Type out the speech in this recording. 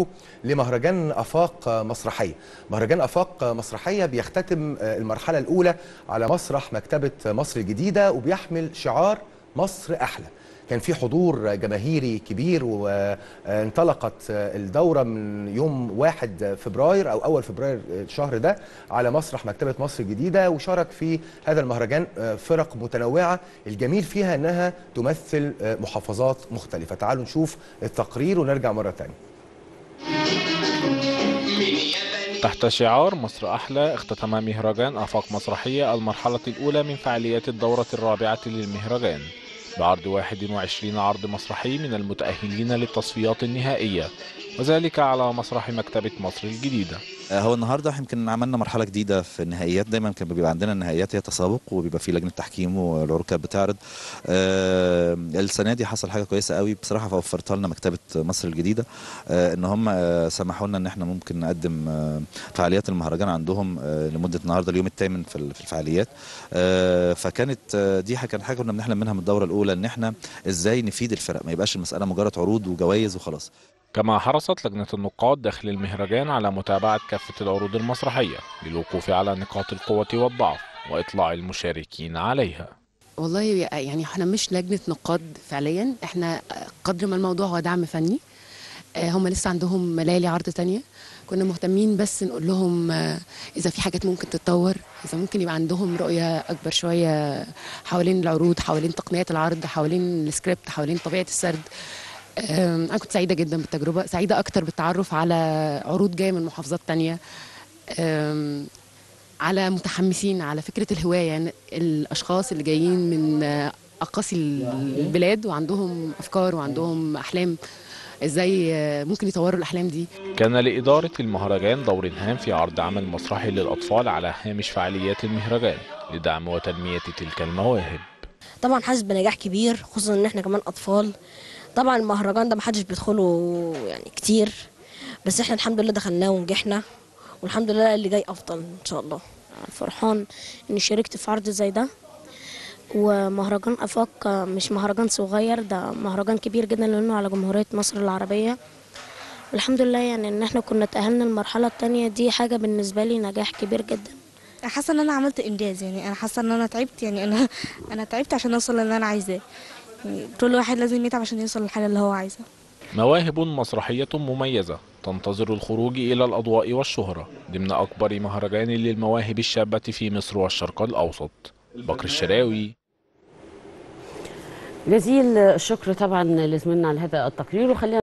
حضراتكم لمهرجان أفاق مسرحية. مهرجان أفاق مسرحية بيختتم المرحلة الأولى على مسرح مكتبة مصر الجديدة وبيحمل شعار مصر أحلى. كان في حضور جماهيري كبير وانطلقت الدورة من يوم 1 فبراير أو أول فبراير الشهر ده على مسرح مكتبة مصر الجديدة وشارك في هذا المهرجان فرق متنوعة الجميل فيها أنها تمثل محافظات مختلفة. تعالوا نشوف التقرير ونرجع مرة تانية. تحت شعار مصر أحلى اختتم مهرجان آفاق مسرحية المرحلة الأولى من فعاليات الدورة الرابعة للمهرجان. بعرض 21 عرض مسرحي من المتأهلين للتصفيات النهائية. وذلك على مسرح مكتبة مصر الجديدة. هو النهارده يمكن عملنا مرحلة جديدة في النهائيات. دايما كان بيبقى عندنا النهائيات هي تسابق وبيبقى في لجنة تحكيم والعروض كانت بتعرض. آه السنة دي حصل حاجة كويسة قوي بصراحة فوفرتها لنا مكتبة مصر الجديدة. آه إن هم آه سمحوا لنا إن إحنا ممكن نقدم آه فعاليات المهرجان عندهم آه لمدة النهارده اليوم الثامن في الفعاليات. آه فكانت آه دي كان حاجة كنا بنحلم منها من الدورة الأولى إن إحنا إزاي نفيد الفرق. ما يبقاش المسألة مجرد عروض وجوائز وخلاص. كما حرصت لجنة النقاد داخل المهرجان على متابعة كافة العروض المسرحية للوقوف على نقاط القوة والضعف وإطلاع المشاركين عليها. والله يعني إحنا مش لجنة نقاد فعليا. إحنا قدر ما الموضوع هو دعم فني. هم لسه عندهم ليالي عرض تانية. كنا مهتمين بس نقول لهم إذا في حاجات ممكن تتطور إذا ممكن يبقى عندهم رؤية أكبر شوية حوالين العروض حوالين تقنيات العرض حوالين السكريبت حوالين طبيعة السرد. أنا كنت سعيدة جدا بالتجربة سعيدة أكتر بالتعرف على عروض جاية من محافظات تانية. على متحمسين على فكرة الهواية يعني الأشخاص اللي جايين من أقاصي البلاد وعندهم أفكار وعندهم أحلام إزاي ممكن يطوروا الأحلام دي. كان لإدارة المهرجان دور هام في عرض عمل مسرحي للأطفال على هامش فعاليات المهرجان لدعم وتنمية تلك المواهب. طبعا حاسس بنجاح كبير خصوصا إن إحنا كمان أطفال. طبعا المهرجان ده محدش بيدخله يعني كتير بس إحنا الحمد لله دخلناه ونجحنا والحمد لله اللي جاي أفضل إن شاء الله. فرحان إني شاركت في عرض زي ده. ومهرجان أفاق مش مهرجان صغير ده مهرجان كبير جدا لأنه على جمهورية مصر العربية. والحمد لله يعني إن إحنا كنا تأهلنا المرحله الثانية دي حاجة بالنسبة لي نجاح كبير جدا. حاسة إن أنا عملت إنجاز يعني أنا حاسة إن أنا تعبت يعني أنا أنا تعبت عشان أوصل اللي أنا عايزاه. كل واحد لازم يتعب عشان يوصل للحاجة اللي هو عايزها. مواهب مسرحية مميزة تنتظر الخروج إلى الأضواء والشهرة ضمن أكبر مهرجان للمواهب الشابة في مصر والشرق الأوسط. بكر الشراوي. جزيل الشكر طبعا لزميلنا على هذا التقرير وخلينا